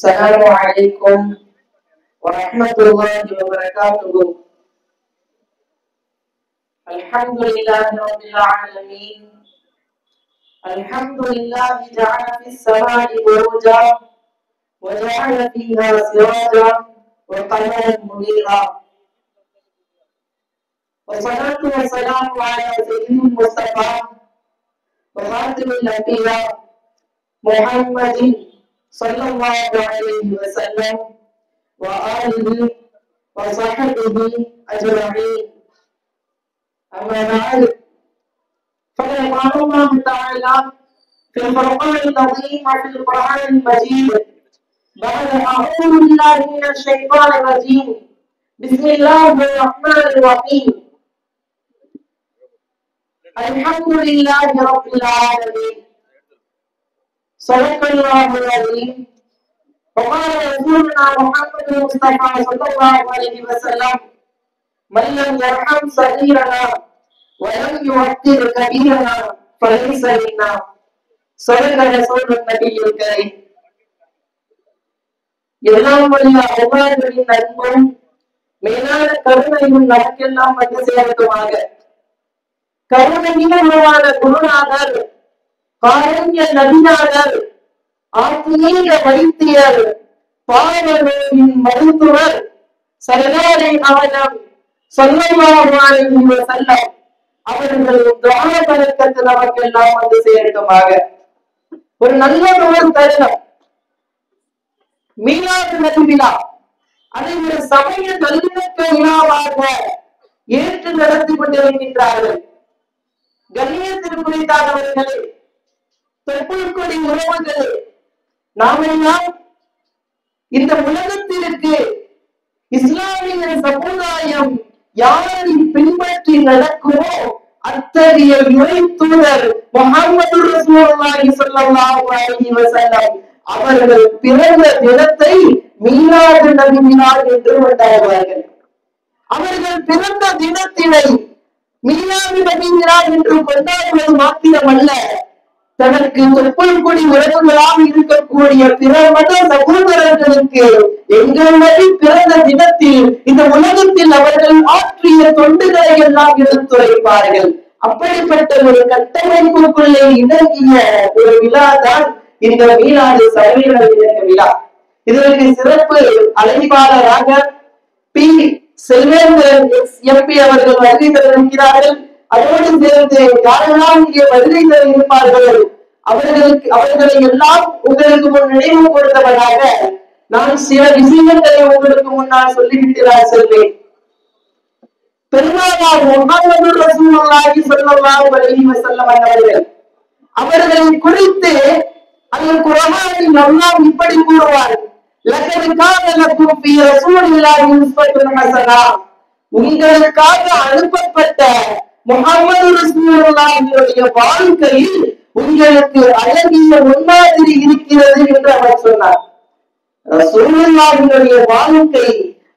السلام عليكم ورحمة الله وبركاته. الحمد لله رب العالمين. الحمد لله جعل في السماء بروجا وجعل فيها سراجا وقمرا منيرا. والصلاة والسلام على سيدنا المصطفى وخاتم الأنبياء محمد صلى الله عليه وسلم وآله وصحبه أجمعين. أما بعد فقد قال الله تعالى في القرآن العظيم وفي القرآن المجيد بعد أعوذ بالله من الشيطان الرجيم. بسم الله الرحمن الرحيم. الحمد لله رب العالمين. صدق الله العظيم وقال رسولنا محمد المصطفى صلى الله عليه وسلم من لم يرحم صغيرنا ولم يوقر كبيرنا فليس منا صدق رسول النبي الكريم எல்லாம் வல்ல அவ்வாறுகளின் அன்பும் மேலான கருணையும் நமக்கெல்லாம் வந்து சேர்க்குமாக கருணையான குருநாதர் காரண்ய நபிநாதர் ஆத்மீக வைத்தியர் பாவர்களின் மருத்துவர் சரதாரை ஆலம் சொல்லமாக செல்லம் அவர்கள் துவார பழக்கத்தில் நமக்கெல்லாம் வந்து சேரட்டுமாக ஒரு நல்ல ஒரு தருணம் மீனாது நதி அதை ஒரு சமய நல்லிணக்க விழாவாக ஏற்று நடத்தி கொண்டிருக்கின்றார்கள். கண்ணியத்திற்குரித்தானவர்களே தொப்புள்கொடி உறவுகளே நாம் எல்லாம் இந்த உலகத்திற்கு இஸ்லாமிய சமுதாயம் யாரை பின்பற்றி நடக்குமோ அத்தகைய இறை தூதர் முகமது ரசூலுல்லாஹி ஸல்லல்லாஹு அலைஹி வஸல்லம் அவர்கள் பிறந்த தினத்தை மீலாது நபி மிலாத் என்று கொண்டாடுவார்கள் அவர்கள் பிறந்த தினத்தினை மீனாது நபிங்கிறார் என்று கொண்டாடுவது மாத்திரமல்ல தனக்கு தொப்புள் கொடி உறவுகளாக இருக்கக்கூடிய பிற மத சகோதரர்களுக்கு எங்கள் வழி பிறந்த தினத்தில் இந்த உலகத்தில் அவர்கள் ஆற்றிய தொண்டுகளை எல்லாம் எடுத்துரைப்பார்கள் அப்படிப்பட்ட ஒரு கட்டமைப்புக்குள்ளே இணங்கிய ஒரு விழா தான் இந்த மீனாடு சரவீர விழா. இதற்கு சிறப்பு அழைப்பாளராக பி. செல்வேந்திரன் எம்பி அவர்கள் வருகை தந்திருக்கிறார்கள். அதோடு சேர்ந்து யாரெல்லாம் இங்கே வருகை இருப்பார்கள். அவர்களுக்கு அவர்களை எல்லாம் உங்களுக்கு முன் நினைவுபடுத்தவராக நான் சில விஷயங்களை உங்களுக்கு முன்னால் சொல்லிவிட்டு நான் செல்வேன். பெருமானார் முகமது ரசூலுல்லாஹி ஸல்லல்லாஹு அலைஹி வஸல்லம் அவர்கள் அவர்களை குறித்து அந்த குர்ஆனில் அல்லாஹ் இப்படி கூறுவார். லக்கத் கான லக்கும் ஃபீ ரசூலில்லாஹி உஸ்வத்துன் ஹஸனா உங்களுக்காக அனுப்பப்பட்ட முகமது வாழ்க்கையில் உங்களுக்கு அழகிய முன்மாதிரி இருக்கிறது என்று அவர் சொன்னார். ரசூலுல்லாஹியுடைய வாழ்க்கை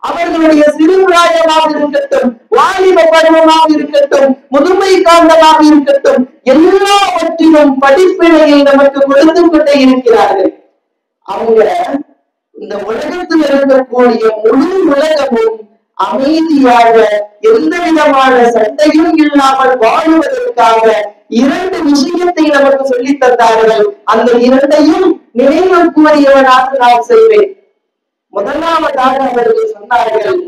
அவர்களுடைய சிறுபிராயமாக இருக்கட்டும் வாலிப பருவமாக இருக்கட்டும் முதுமை காந்தமாக இருக்கட்டும் எல்லாவற்றிலும் படிப்பினையை நமக்கு கொடுத்து கொண்டே இருக்கிறார்கள். அவங்க இந்த உலகத்தில் இருக்கக்கூடிய முழு உலகமும் அமைதியாக எந்த விதமான சண்டையும் இல்லாமல் வாழுவதற்காக இரண்டு விஷயத்தை நமக்கு சொல்லித் தந்தார்கள். அந்த இரண்டையும் நினைவு கூறியவனாக நான் செய்வேன். முதலாவதாக அவர்கள் சொன்னார்கள்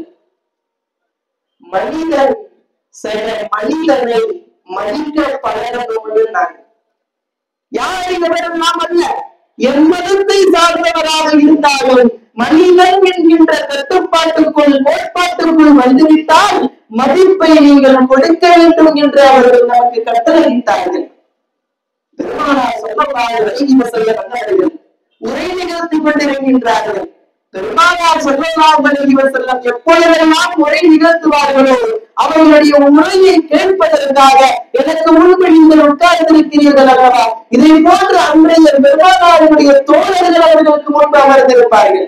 மனிதன் சில மனிதனை மனித பழகத்தோடு நான். யார் இவரெல்லாம் அல்ல? எம்மதத்தை சார்ந்தவராக இருந்தாலும் மனிதன் என்கின்ற கட்டுப்பாட்டுக்குள் கோட்பாட்டுக்குள் வந்துவிட்டால் மதிப்பை நீங்கள் கொடுக்க வேண்டும் என்று அவர்கள் நமக்கு கட்டளையிட்டார்கள். பெருமானார் சொல்லலாம் சொல்ல வந்தார்கள். உரை நிகழ்த்திக் கொண்டிருக்கின்றார்கள். பெருமானார் சொல்லலாம் செல்லம் எப்பொழுதெல்லாம் உரை நிகழ்த்துவார்களோ அவர்களுடைய உரையை கேட்பதற்காக எனக்கு முன்பு நீங்கள் உட்கார்ந்திருக்கிறீர்கள் அல்லவா? இதை போன்று அன்றைய பெருமானாருடைய தோழர்கள் அவர்களுக்கு முன்பு அமர்ந்திருப்பார்கள்.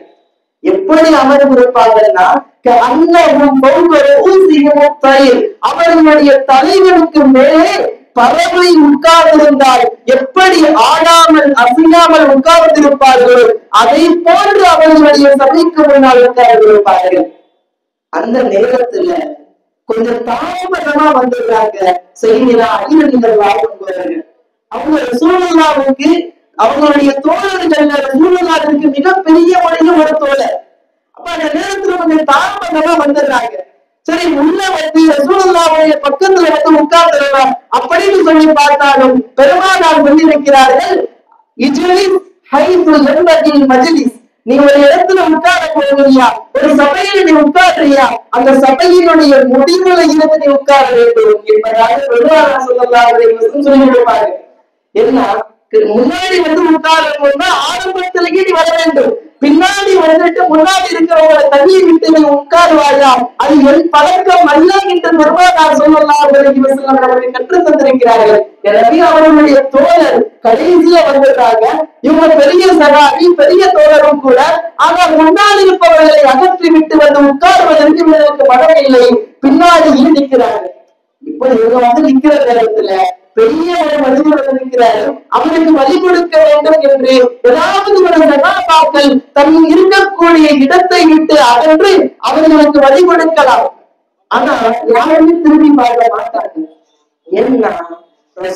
எப்படி அமர்ந்திருப்பார்கள்னா அன்னமும் ஒவ்வொரு ஊசியும் தயிர் அவர்களுடைய தலைவனுக்கு மேலே பறவை உட்கார்ந்திருந்தால் எப்படி ஆடாமல் அசையாமல் உட்கார்ந்திருப்பார்களோ அதை போன்று அவர்களுடைய சபைக்கு முன்னால் உட்கார்ந்திருப்பார்கள். அந்த நேரத்துல கொஞ்சம் தாமதமா வந்துடுறாங்க செய்தினா அடிவடிகள் வாழ்ந்தவர்கள் அவங்க சூழ்நிலாவுக்கு அவங்களுடைய தோழர்கள் ரசூலுல்லாவுக்கு மிகப்பெரிய முறையில் ஒரு தோழர். அப்ப அந்த நேரத்துல கொஞ்சம் தாமதமா வந்துடுறாங்க. சரி உள்ள வந்து ரசூலுல்லாவுடைய பக்கத்துல வந்து உட்கார்ந்துடலாம் அப்படின்னு சொல்லி பார்த்தாலும் பெருமானார் சொல்லி வைக்கிறார்கள் இஜ்லிஸ் ஹைது எம்பதில் மஜ்லிஸ். நீ ஒரு இடத்துல உட்கார போகிறியா? ஒரு சபையில நீ உட்கார்றியா? அந்த சபையினுடைய முடிவுல இருந்து நீ உட்கார வேண்டும் என்பதாக பெருமானார் சொல்லலாம் சொல்லி என்ன? முன்னாடி வந்து உட்காரணும்னா ஆரம்பத்திலேயே நீ வர வேண்டும். பின்னாடி வந்துட்டு முன்னாடி இருக்கிறவங்களை தனியை விட்டு நீ உட்காருவாயா அது என் பழக்கம் அல்ல என்று பெருமானார் சொல்லலாம் அவர்களுக்கு கற்று தந்திருக்கிறார்கள். எனவே அவர்களுடைய தோழர் கடைசியா வந்ததாக இவங்க பெரிய சகாபி பெரிய தோழரும் கூட ஆனால் முன்னால் இருப்பவர்களை அகற்றி விட்டு வந்து உட்காருவதற்கு இவர்களுக்கு மனமில்லை பின்னாடியே நிற்கிறார்கள். இப்ப இவங்க வந்து நிக்கிற நேரத்துல பெரிய ஒரு மனிதர் நிற்கிறாரு. அவனுக்கு வழி கொடுக்க வேண்டும் என்று ஏதாவது ஒரு சகாபாக்கள் தன் இருக்கக்கூடிய இடத்தை விட்டு அகன்று அவர்களுக்கு வழி கொடுக்கலாம். ஆனா யாருமே திரும்பி பார்க்க மாட்டாங்க ஏன்னா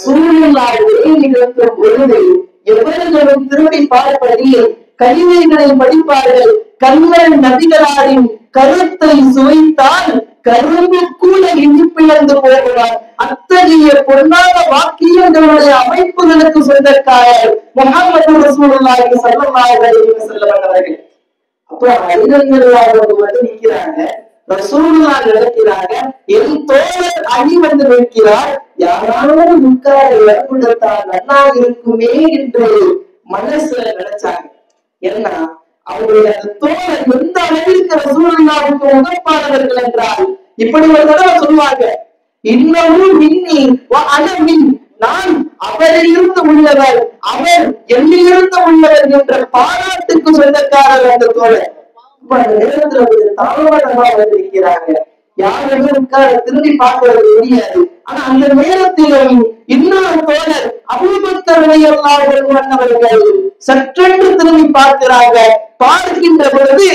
சூழ்நிலை நிகழ்த்தும் பொழுது எவர்களும் திரும்பி பார்ப்பதில் கவிதைகளை படிப்பார்கள். கண்ணன் நதிகளாரின் கருத்தை சுவைத்தால் கரும்பு கூட இனிப்பிழந்து போகிறார் அத்தகைய பொருளாத வாக்கியங்களுடைய அமைப்புகளுக்கு சொந்தக்காரர் முகமது ரசூலுல்லாஹி ஸல்லல்லாஹு அலைஹி வஸல்லம் அவர்கள். அப்ப அறிஞர்களாக வந்து நிக்கிறாங்க ரசூலுல்லா நடக்கிறாங்க. என் தோழர் அணி வந்து நிற்கிறார். யாராவது உட்கார இடம் நல்லா இருக்குமே என்று மனசுல நினைச்சாங்க. ஏன்னா அவருடைய அந்த தோழர் எந்த அளவிற்கு ரசூலுல்லாவுக்கு உகப்பானவர்கள் என்றால் இப்படி ஒரு தடவை சொல்லுவாங்க. இன்னமும் மின்னி அனமின் நான் அவரிலிருந்து உள்ளவர் அவர் என்னிலிருந்து உள்ளவர் என்ற பாராட்டுக்கு சொந்தக்காரர் அந்த தோழர். இப்ப அந்த நேரத்துல ஒரு தாமதமா வந்திருக்கிறாங்க. யாருமே உட்கார திரும்பி பார்க்கறது முடியாது. ஆனா அந்த நேரத்திலும் இன்னொரு தோழர் அபூபக்கரையெல்லாம் வந்தவர்கள் சற்றென்று திரும்பி பார்க்கிறாங்க. பார்க்கின்ற பொழுது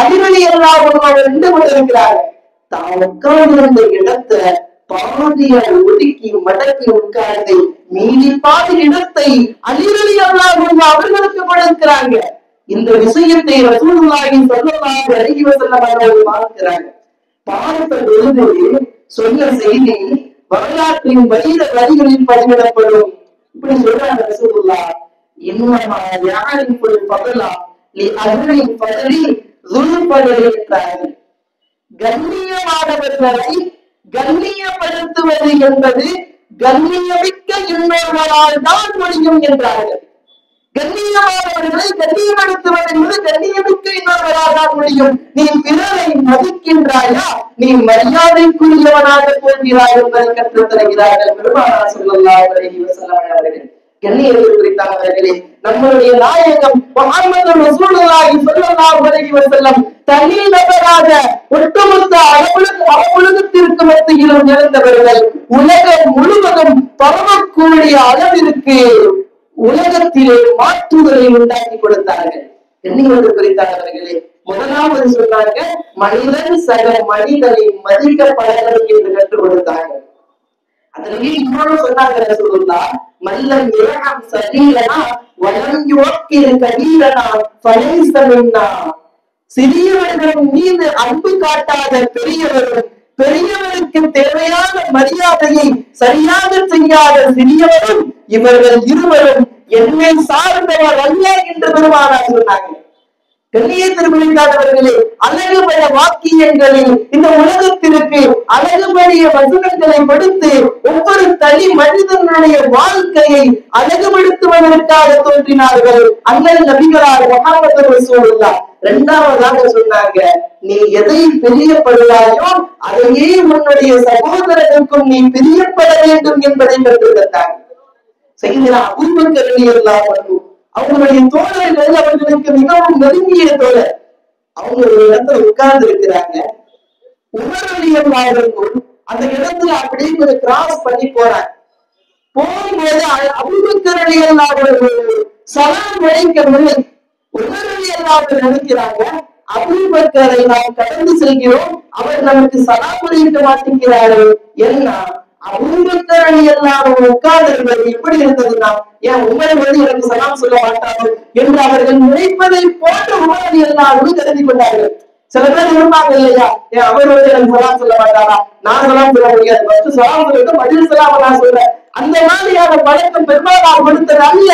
அதிரடி எல்லாம் அவர் நின்று தான் உட்கார்ந்திருந்த இடத்தை பாதிய ஒதுக்கி மடக்கி உட்கார்ந்து மீதி பாதி இடத்தை அதிரடி எல்லாம் அவர்களுக்கு கொடுக்கிறாங்க. இந்த விஷயத்தை ரசூலுல்லாஹி ஸல்லல்லாஹு அலைஹி வஸல்லம் அவர்கள் பார்க்கிறாங்க. பார்த்த பொழுது சொன்ன செய்தி வரலாற்றின் வைர வரிகளில் பதிவிடப்படும். இப்படி சொல்றாங்க ரசூலுல்லா இன்னமா யாரின் பகலா நீ அருளின் பதவி துருப்பதவி என்றார்கள் கண்ணியமானவர்களை கண்ணியப்படுத்துவது என்பது கண்ணியமிக்க இன்னொருவரால் தான் முடியும் என்றார்கள். கண்ணியமானவர்களை கண்ணியப்படுத்துவது என்பது கண்ணியமிக்க இன்னொருவராக முடியும். நீ பிறரை மதிக்கின்றாயா? நீ மரியாதைக்குரியவனாக போகிறாய் என்பதை கற்றுத் தருகிறார்கள் பெருமானா சொல்லலாம் அலைஹி அவர்கள். கண்ணியத்தை குறித்தார்களே. நம்மளுடைய நாயகம் முஹம்மது ரசூலுல்லாஹி ஸல்லல்லாஹு அலைஹி வஸல்லம் தனி நபராக ஒட்டுமொத்த அவளுக்கு அவளுகத்திற்கு மத்தியிலும் இருந்தவர்கள் உலகம் முழுவதும் பரவக்கூடிய அளவிற்கு உலகத்திலே மாற்றுதலை உண்டாக்கி கொடுத்தார்கள். எண்ணிக்கொண்டு குறித்தார்களே முதலாவது சொன்னாங்க மனிதன் சக மனிதனை மதிக்கப்பட வேண்டும் என்று கற்றுக் கொடுத்தார்கள். அதுலயே இன்னொரு சொன்னாங்க சொல்லுதா மல்லம் இறகம் சரீரனா வலம் யோக்கிய கபீரனா பழைசமின்னா சிறியவர்களின் மீது அன்பு காட்டாத பெரியவரும் பெரியவருக்கு தேவையான மரியாதையை சரியாக செய்யாத சிறியவரும் இவர்கள் இருவரும் என்னை சார்ந்தவர் அல்ல என்று பெருமானார் சொன்னாங்க கண்ணியத்திற்குள்ளாதவர்களே அழகுபட வாக்கியங்களில் இந்த உலகத்திற்கு அழகுபடிய வசனங்களை கொடுத்து ஒவ்வொரு தனி மனிதனுடைய வாழ்க்கையை அழகுபடுத்துவதற்காக தோன்றினார்கள். அண்ணல் நபிகளார் மகாபத்தர் சூழ்நிலை இரண்டாவதாக சொன்னாங்க நீ எதை பிரியப்படுவாயோ அதையே உன்னுடைய சகோதரனுக்கும் நீ பிரியப்பட வேண்டும் என்பதை கற்றுத்தந்தாங்க. செய்கிறா அபூபக்கர் எல்லாம் வரும் அவங்களுடைய தோழர்கள் அவர்களுக்கு மிகவும் நெருங்கிய தோழர். அவங்க ஒரு இடத்துல உட்கார்ந்து இருக்கிறாங்க உணர்வழியம் அவர்கள் அந்த இடத்துல அப்படியே கொஞ்சம் கிராஸ் பண்ணி போறாங்க. போகும்போது அபுபக்கரடிகள் அவர்கள் சலாம் நினைக்கவில்லை உடனடியாக அவர்கள் நினைக்கிறாங்க. அபுபக்கரை நாம் கடந்து செல்கிறோம். அவர் நமக்கு சலாம் அளிக்க மாட்டேங்கிறார்கள். என்ன அபூபக்கரை உட்கார்ந்து இருந்தது எப்படி இருந்ததுன்னா ஏன் உமர் வந்து எனக்கு சலாம் சொல்ல மாட்டார்கள்? என்று அவர்கள் நினைப்பதை போன்ற உமரணி எல்லாரும் கருதி கொண்டார்கள். சில பேர் இருப்பாங்க இல்லையா? ஏன் அவர் வந்து எனக்கு சலாம் சொல்ல மாட்டாரா? நான் சலாம் சொல்ல முடியாது. ஃபர்ஸ்ட் சலாம் சொல்லிட்டு மதில் சலாம் நான் சொல்றேன் அந்த மாதிரியான பழக்கம் பெருமானார் கொடுத்தது அல்ல.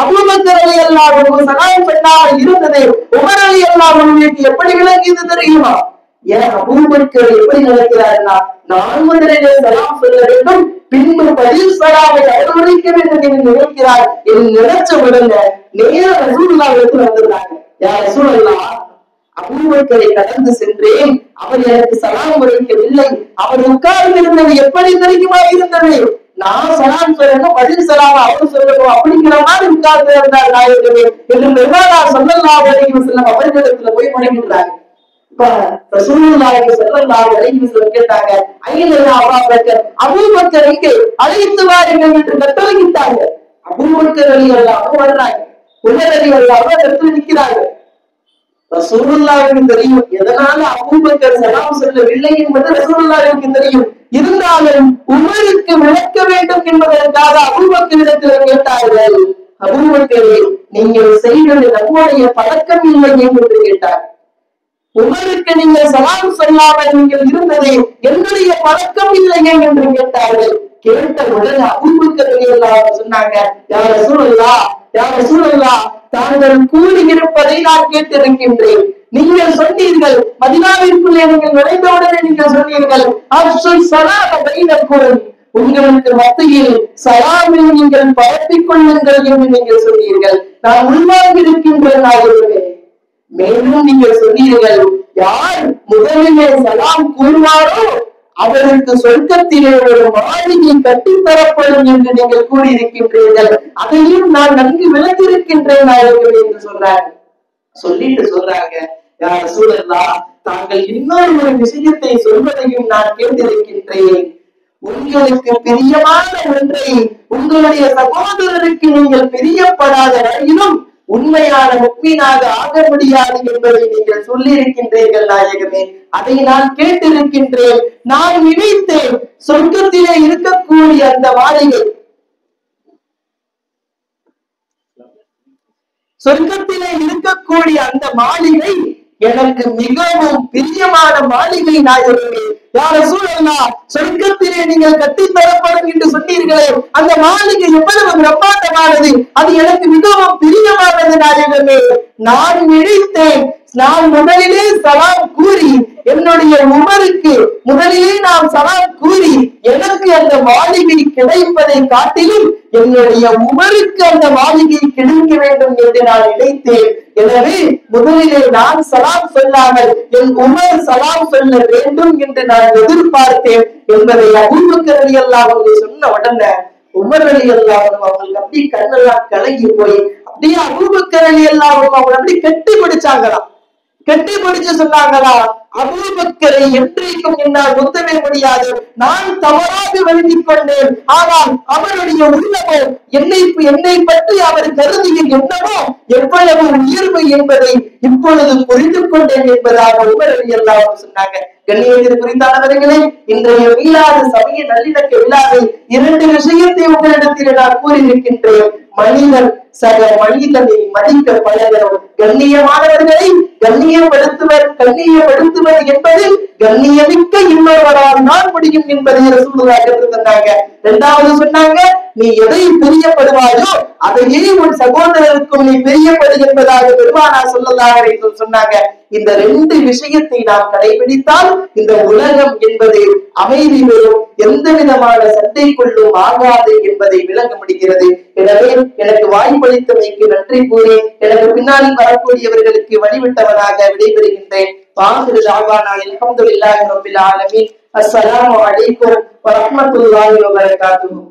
அபூபக்கரை எல்லாம் சலாம் பண்ணாமல் இருந்ததை உமரலி எல்லாம் உங்களுக்கு எப்படி விளங்கியது தெரியுமா? ஏன் எப்படி நினைக்கிறாருன்னா நான் முதலிலே சலாம் சொல்ல வேண்டும் பின்பு பதில் சலாமை அனுமதிக்க வேண்டும் என்று நினைக்கிறார் என்று நினைச்ச உடனே நேர எடுத்து வந்திருந்தாங்க யார் ரசூலுல்லா அபூபக்கரை கடந்து சென்றேன். அவர் எனக்கு சலாம் உரைக்கவில்லை அவர் உட்கார்ந்திருந்தது எப்படி தெரியுமா இருந்தது? நான் சலாம் சொல்லணும் பதில் சலாம் அவர் சொல்லணும். அப்படிங்கிற மாதிரி உட்கார்ந்து இருந்தார் நாயகமே என்று நிர்வாக சொல்லலாம் அவர்களிடத்துல போய் முறைகிறாங்க இப்ப ரசூலுல்லாஹி ஸல்லல்லாஹு அலைஹி வஸல்லம் கேட்டாங்க. ஐயனா அபூபக்கர் அபூபக்கர் அழைத்து வாருங்கள் என்று கட்டளையிட்டாங்க. அபூபக்கர் ரலியல்லாஹு வர்றாங்க. உமர் ரலியல்லாஹு இடத்துல நிக்கிறாங்க ரசூலுல்லாஹுக்கு தெரியும் எதனால அபூபக்கர் சலாம் சொல்லவில்லை என்பது ரசூலுல்லாஹுக்கு தெரியும். இருந்தாலும் உமருக்கு விளக்க வேண்டும் என்பதற்காக அபூபக்கரிடத்தில் கேட்டார்கள். அபூபக்கரே நீங்கள் செய்வது நம்முடைய பழக்கம் இல்லை என்று கேட்டார். உமருக்கு நீங்கள் சலாம் சொல்லாமல் நீங்கள் இருந்தது என்னுடைய பழக்கம் இல்லையே என்று கேட்டார்கள். கேட்ட உடனே அபூபக்கர் சொன்னாங்க யார சூழல்லா யார சூழல்லா தாங்கள் கூறியிருப்பதை நான் கேட்டிருக்கின்றேன். நீங்கள் சொன்னீர்கள் மதினாவிற்குள்ளே நீங்கள் நுழைந்தவுடனே நீங்கள் சொன்னீர்கள் அப்சுல் சலாம பைனக்கும் உங்களுக்கு மத்தியில் சலாமில் நீங்கள் பரப்பிக் கொள்ளுங்கள் என்று நீங்கள் சொன்னீர்கள். நான் உள்வாங்கி இருக்கின்றேன் நாயகமே மேலும் நீங்கள் சொன்னீர்கள் யார் முதலிலே சலாம் கூறுவாரோ அவருக்கு சொர்க்கத்திலே ஒரு மாளிகை கட்டித்தரப்படும் என்று நீங்கள் கூறியிருக்கின்றீர்கள். அதையும் நான் நன்கு விளக்கியிருக்கின்றேன் அவர்கள் என்று சொல்றாங்க சொல்லிட்டு சொல்றாங்க யார் சூழல்லா தாங்கள் இன்னொரு ஒரு விஷயத்தை சொல்வதையும் நான் கேட்டிருக்கின்றேன். உங்களுக்கு பிரியமான ஒன்றை உங்களுடைய சகோதரருக்கு நீங்கள் பிரியப்படாத வரையிலும் உண்மையான முக்மீனாக ஆக முடியாது என்பதை நீங்கள் சொல்லியிருக்கின்றீர்கள் நாயகமே. அதை நான் கேட்டிருக்கின்றேன். நான் நினைத்தேன் சொர்க்கத்திலே இருக்கக்கூடிய அந்த மாளிகை சொர்க்கத்திலே இருக்கக்கூடிய அந்த மாளிகை எனக்கு மிகவும் பிரியமான மாளிகை நாயகமே யார சூழல்லா சொர்க்கத்திலே நீங்கள் கட்டி தரப்படும் என்று சொன்னீர்களே அந்த மாளிகை எவ்வளவு பிரம்மாண்டமானது அது எனக்கு மிகவும் பிரியமானது நாயகமே நான் நினைத்தேன் நான் முதலிலே சலாம் கூறி என்னுடைய உமருக்கு முதலிலே நாம் சலாம் கூறி எனக்கு அந்த மாளிகை கிடைப்பதை காட்டிலும் என்னுடைய உமருக்கு அந்த மாளிகை கிடைக்க வேண்டும் என்று நான் நினைத்தேன். எனவே முதலிலே நான் சலாம் சொல்லாமல் என் உமர் சலாம் சொல்ல வேண்டும் என்று நான் எதிர்பார்த்தேன் என்பதை அபூபக்கர் எல்லாம் அவங்க சொன்ன உடனே உமர் ரலியல்லாஹு அன்ஹு அவங்களுக்கு அப்படியே கண்ணெல்லாம் கலங்கி போய் அப்படியே அபூபக்கர் ரலியல்லாஹு அன்ஹு அவங்க அப்படி கட்டி பிடிச்சாங்களாம். கட்டி பிடிச்சு சொன்னாங்களா அபூபக்கரை என்றைக்கும் என்னால் ஒத்தவே முடியாது. நான் தவறாக விளங்கிக் கொண்டேன். ஆனால் அவருடைய உள்ளமோ என்னை என்னை பற்றி அவர் கருதிய எண்ணமோ எவ்வளவு உயர்வு என்பதை இப்பொழுது புரிந்து கொண்டேன் என்பதாக உமரடி எல்லாரும் சொன்னாங்க. கண்ணியத்தில் புரிந்தானவர்களே இன்றைய மீளாத சமய நல்லிணக்க இல்லாத இரண்டு விஷயத்தை உங்களிடத்தில் நான் கூறியிருக்கின்றேன். மனிதன் சக மனிதனை மதிக்க பழகிறோம் கண்ணியமானவர்களை கண்ணியப்படுத்துவர் கண்ணியப்படுத்துவர் என்பது கண்ணியமிக்க இன்னொருவரால் நான் முடியும் என்பதை ரசூலுல்லாஹ் என்று சொன்னாங்க. இரண்டாவது சொன்னாங்க நீ எதை பிரியப்படுவாயோ அதையே உன் சகோதரருக்கும் நீ பிரியப்படு என்பதாக பெருமானா சொல்லலாம் சொன்னாங்க. இந்த ரெண்டு விஷயத்தை நாம் கடைபிடித்தால் இந்த உலகம் என்பது அமைதி பெறும் எந்த விதமான சண்டைக்குள்ளும் ஆகாது என்பதை விளங்க முடிகிறது. எனவே எனக்கு வாய்ப்பளித்தமைக்கு நன்றி கூறி எனக்கு பின்னாடி வரக்கூடியவர்களுக்கு வழிவிட்டவனாக விடைபெறுகின்றேன். வாங்கிரு தாவானா அல்ஹம்துலில்லாஹி ரபில் ஆலமீன். அஸ்ஸலாமு அலைக்கும் வரஹ்மத்துல்லாஹி வபரகாத்துஹு.